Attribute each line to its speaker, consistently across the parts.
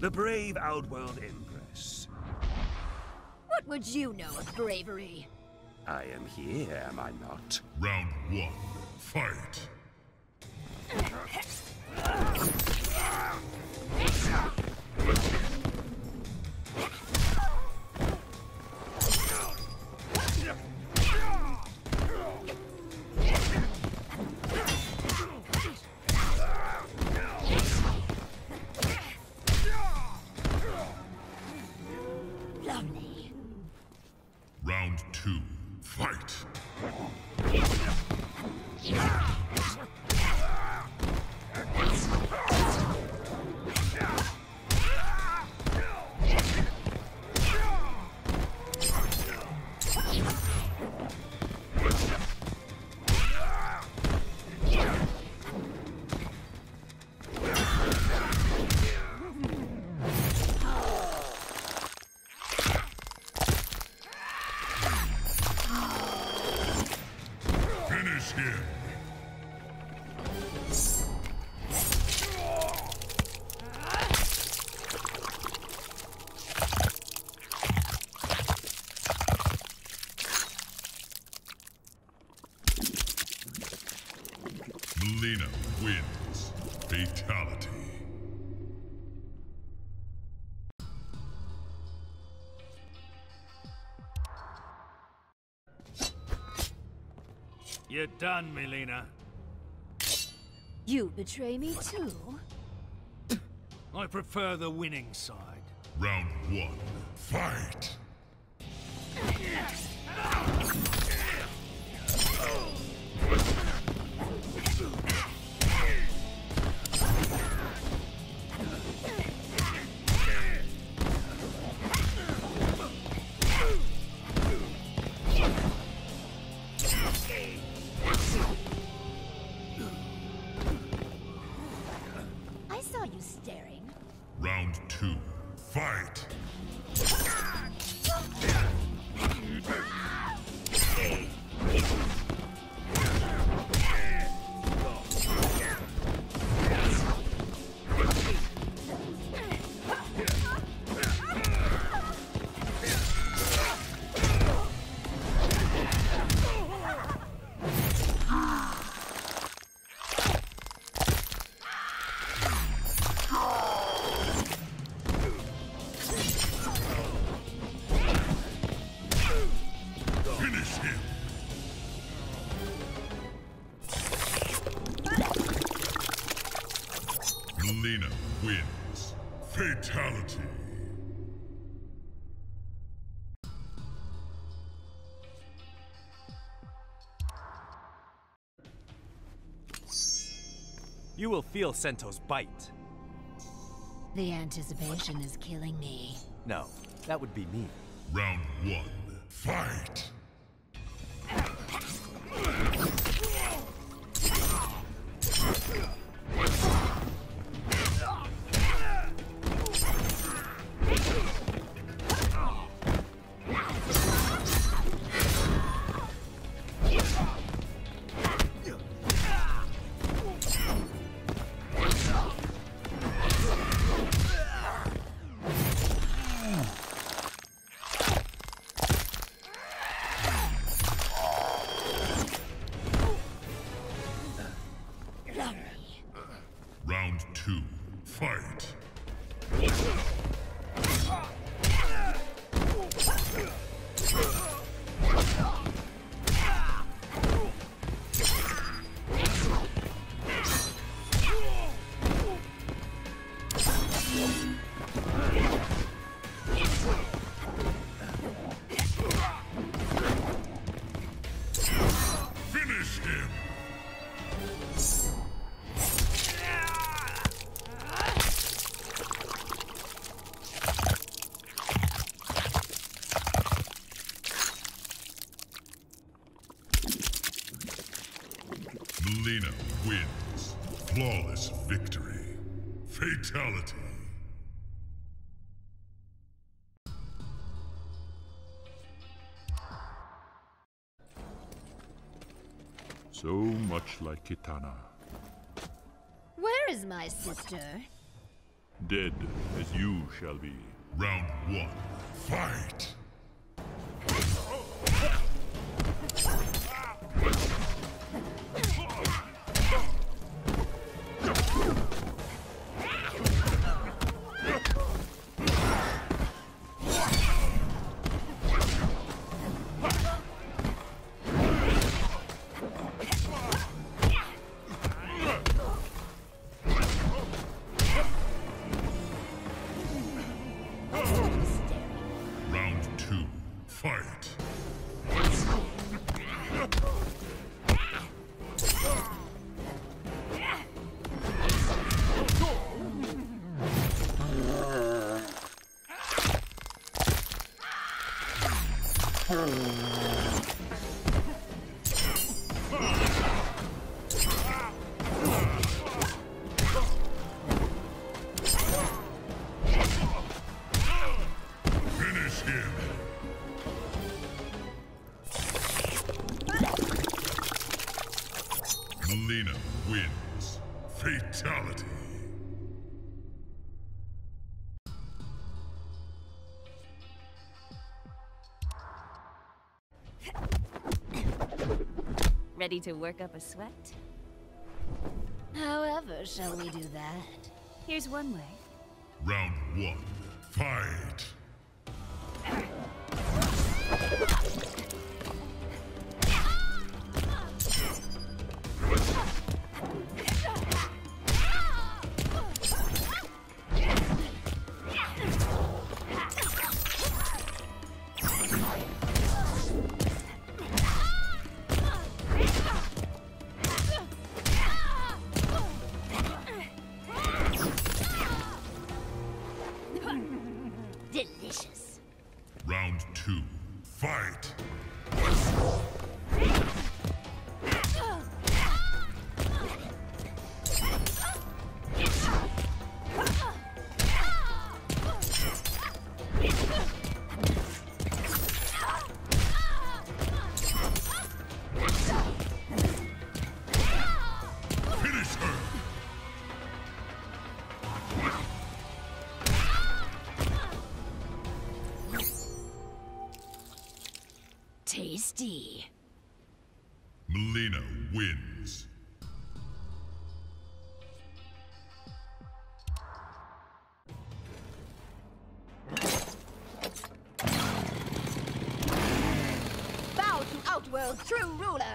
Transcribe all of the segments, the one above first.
Speaker 1: the brave Outworld Empress.
Speaker 2: What would you know of bravery?
Speaker 1: I am here, am I not?
Speaker 3: Round one, fight.
Speaker 4: You're done, Mileena.
Speaker 2: You betray me too?
Speaker 4: I prefer the winning side.
Speaker 3: Round one, fight. Mileena wins. Fatality.
Speaker 5: You will feel Sento's bite.
Speaker 2: The anticipation is killing me.
Speaker 5: No, that would be me.
Speaker 3: Round one, fight. Fatality.
Speaker 6: So much like Kitana.
Speaker 2: Where is my sister?
Speaker 6: Dead as you shall be.
Speaker 3: Round one, fight! Mileena wins. Fatality.
Speaker 7: Ready to work up a sweat?
Speaker 2: However, shall we do that?
Speaker 7: Here's one way.
Speaker 3: Round one, fight!
Speaker 2: True ruler.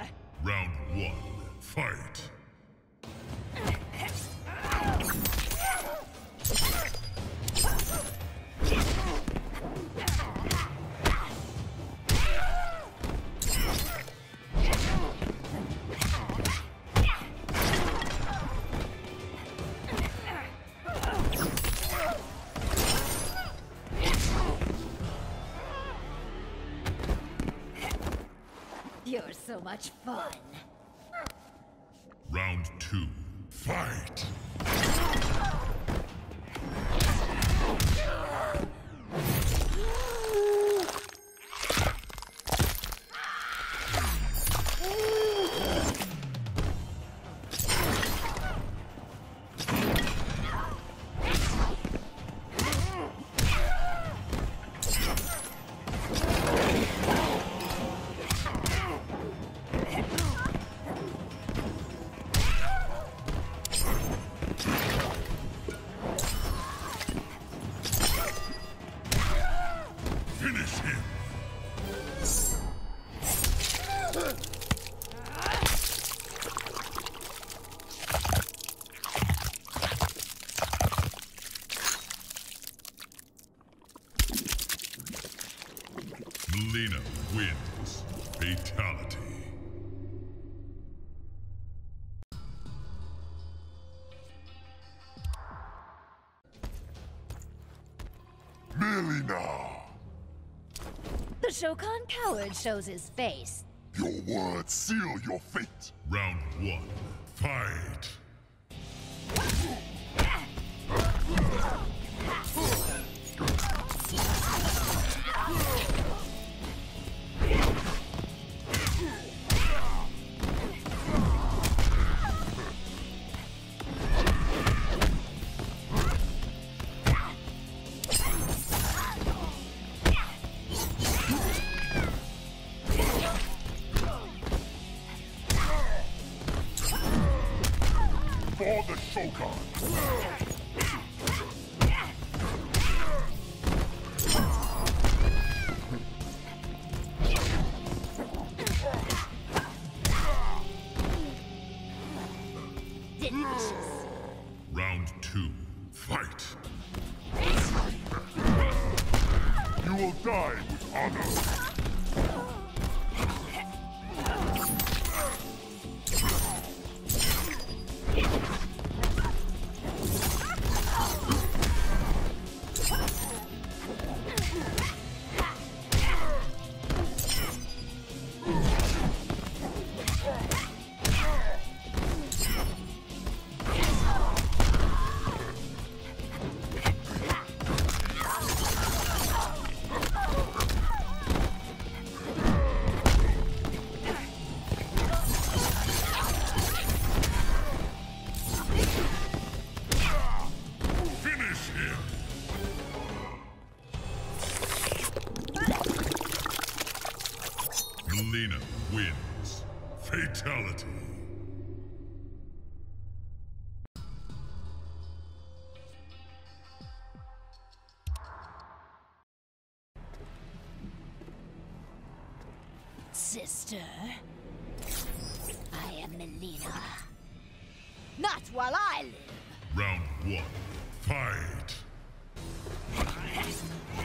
Speaker 2: You're so much fun.
Speaker 3: Round two, fight!
Speaker 2: Shokan coward shows his face.
Speaker 3: Your words seal your fate. Round one, fight!
Speaker 2: Delicious.
Speaker 3: Round two, fight. You will die with honor.
Speaker 2: Sister. I am Mileena. Not while I live.
Speaker 3: Round one, fight.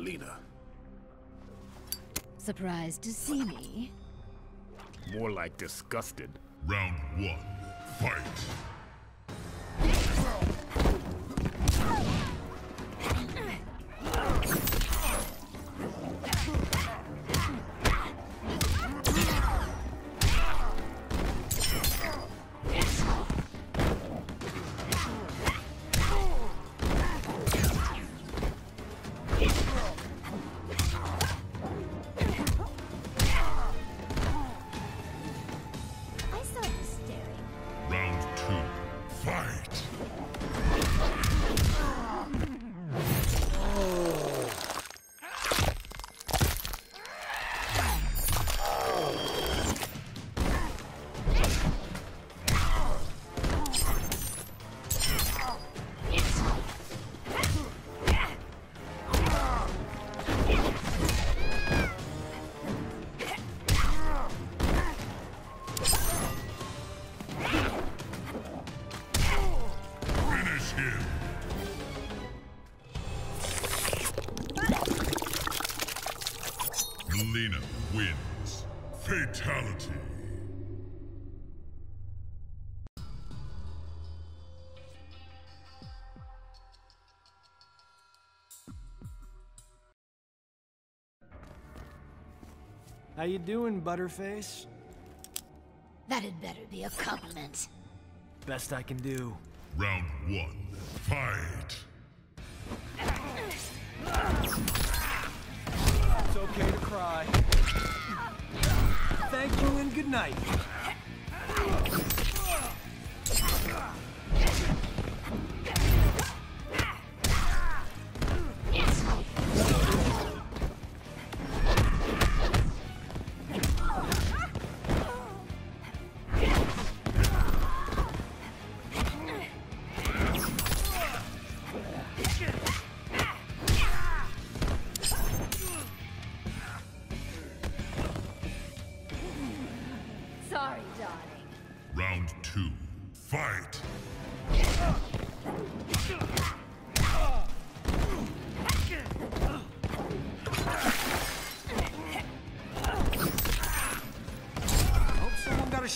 Speaker 1: Mileena,
Speaker 2: Surprised to see me?
Speaker 1: more like disgusted.
Speaker 3: Round one, fight.
Speaker 5: How you doing, Butterface?
Speaker 2: That'd better be a compliment.
Speaker 5: Best I can do.
Speaker 3: Round one, fight.
Speaker 5: It's okay to cry. Thank you and good night.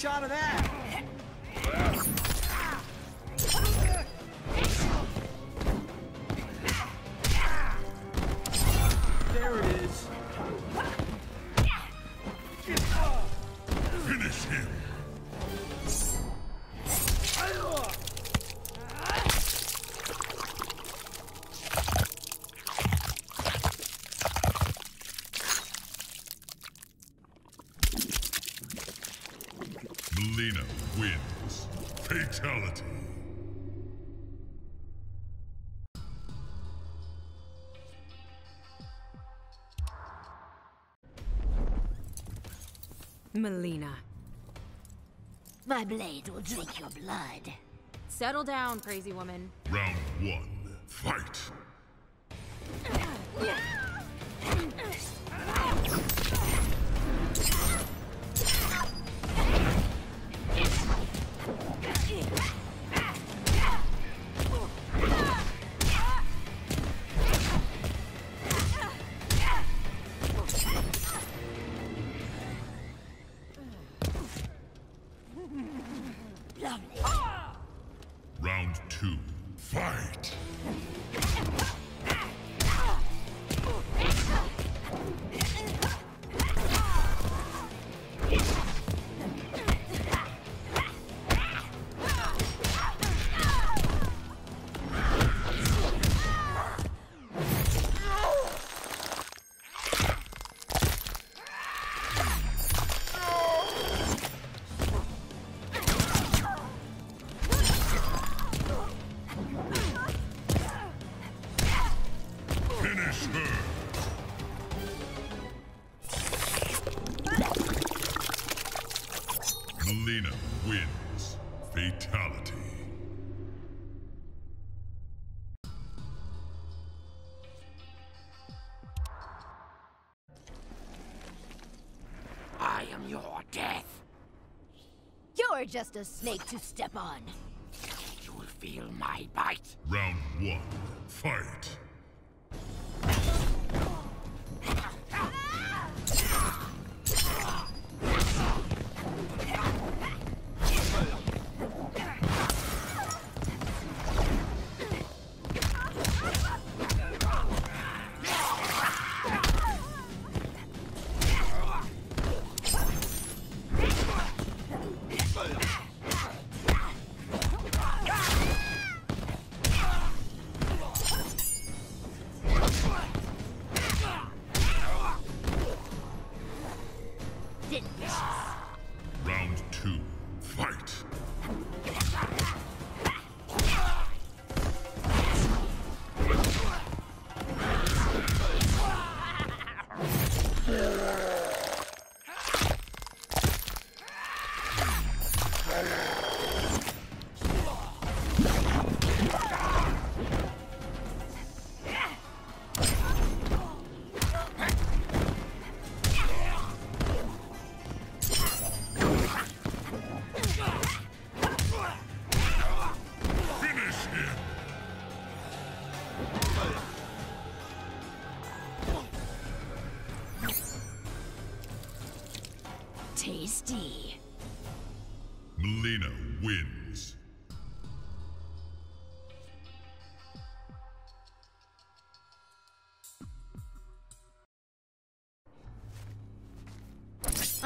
Speaker 5: Shot of that.
Speaker 7: Mileena.
Speaker 2: My blade will drink your blood.
Speaker 7: Settle down, crazy woman.
Speaker 3: Round one. Fight. Mileena wins. Fatality.
Speaker 1: I am your death.
Speaker 2: You're just a snake to step on.
Speaker 1: You'll feel my bite.
Speaker 3: Round one. Fight.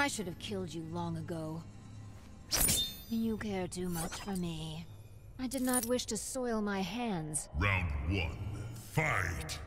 Speaker 2: I should have killed you long ago. You care too much for me. I did not wish to soil my hands.
Speaker 3: Round one. Fight.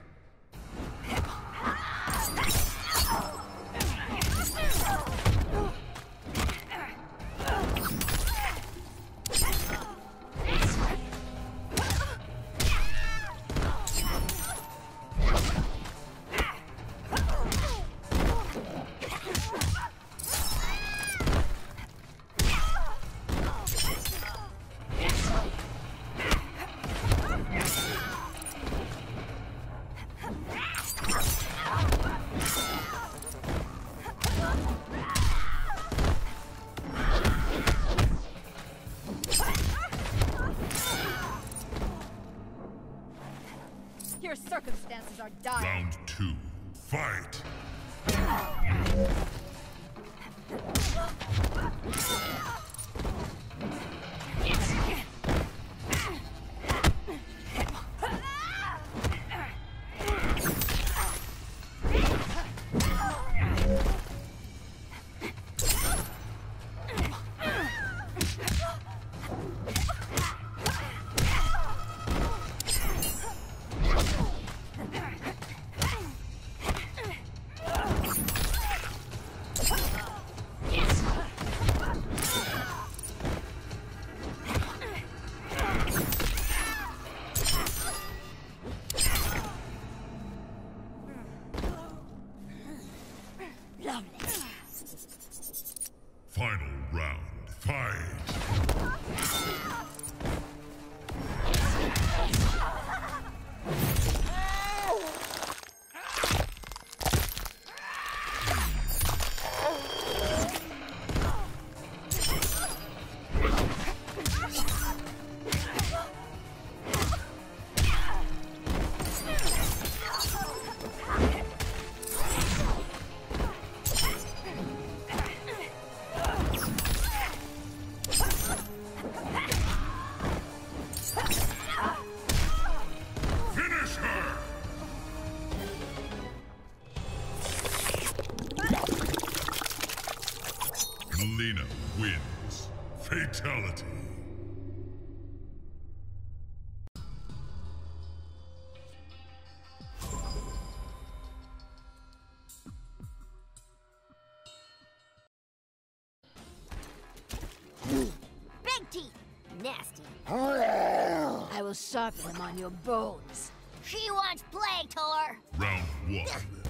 Speaker 2: Will sharpen them on your bones.
Speaker 8: She wants play, Tor.
Speaker 3: Round one.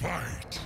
Speaker 3: Fight.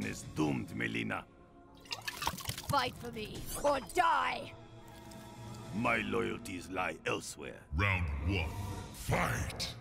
Speaker 4: Rebellion is doomed, Mileena.
Speaker 2: Fight for me, or die!
Speaker 4: My loyalties lie elsewhere.
Speaker 3: Round one. Fight.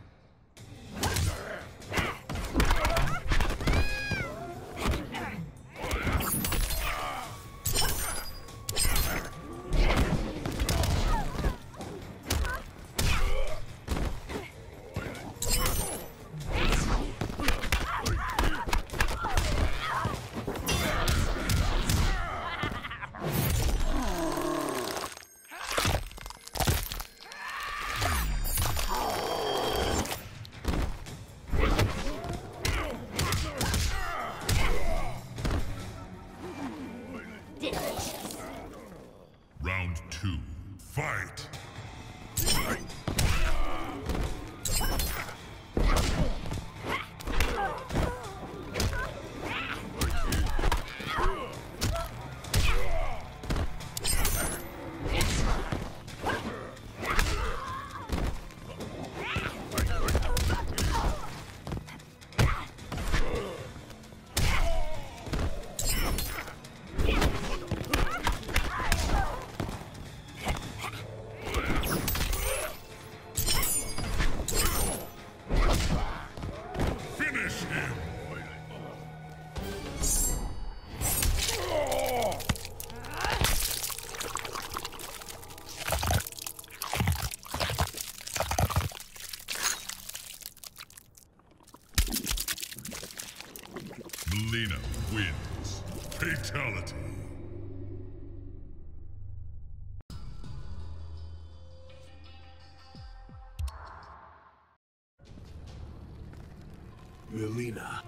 Speaker 3: Mileena,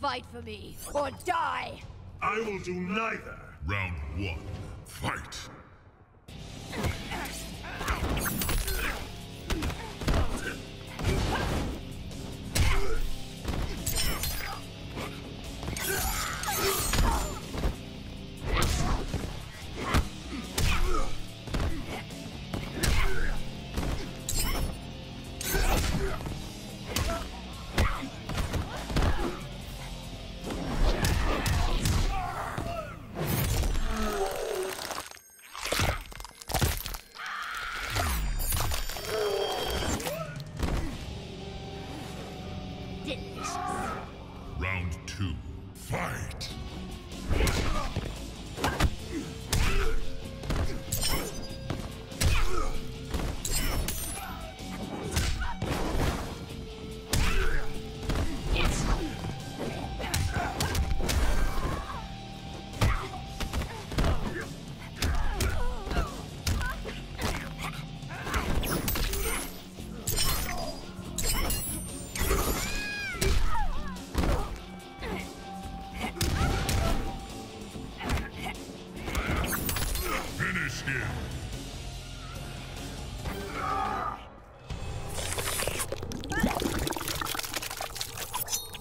Speaker 3: Fight
Speaker 8: for me or die!
Speaker 9: I will do neither.
Speaker 3: Round one. Fight!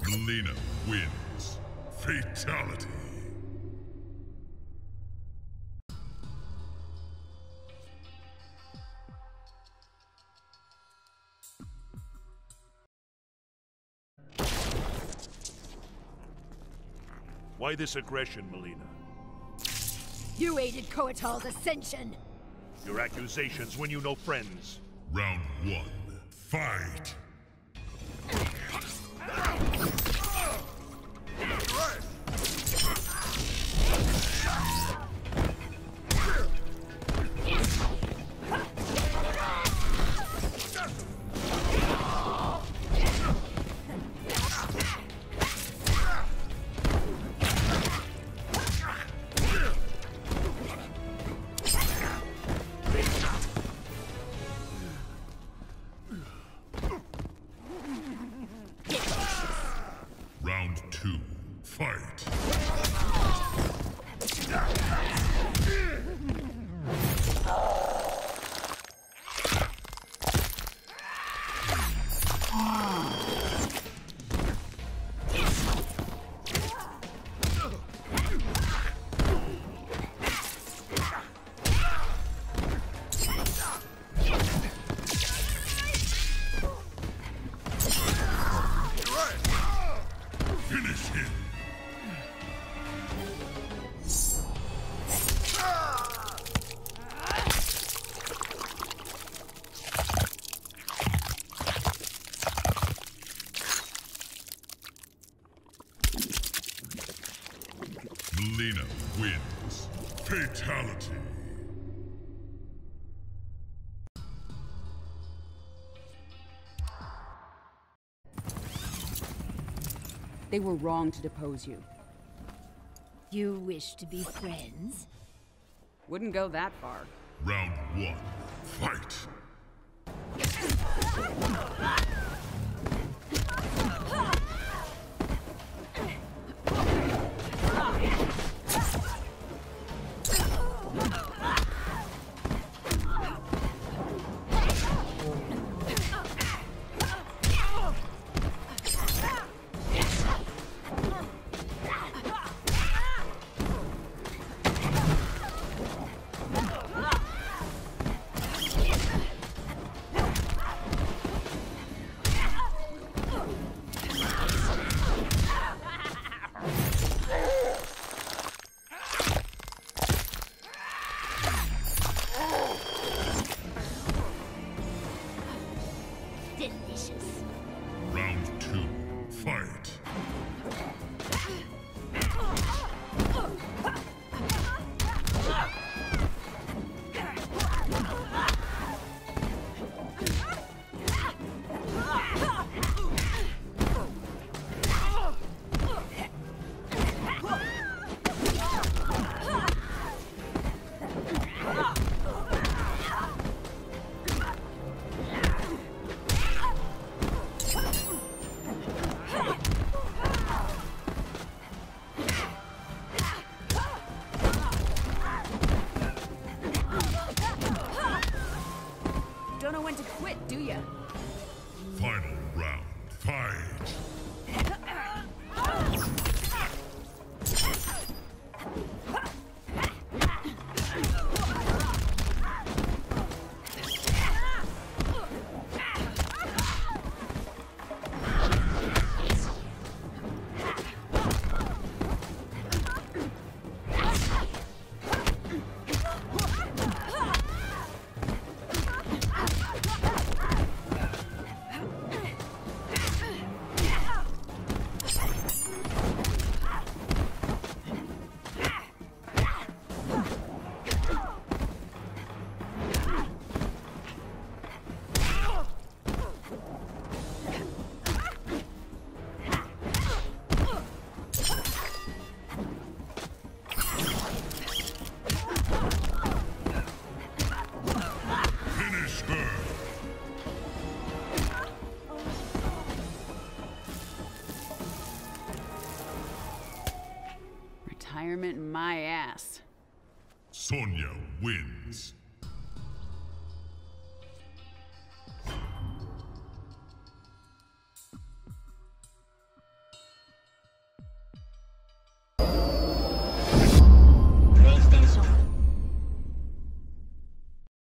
Speaker 3: Mileena wins. Fatality.
Speaker 6: Why this aggression, Mileena?
Speaker 8: You aided Kotal's ascension!
Speaker 6: Your accusations when you know friends.
Speaker 3: Round one. Fight! Fatality.
Speaker 10: They were wrong to depose you.
Speaker 2: You wish to be friends?
Speaker 10: Wouldn't go that far.
Speaker 3: Round one. Fight! Sonia.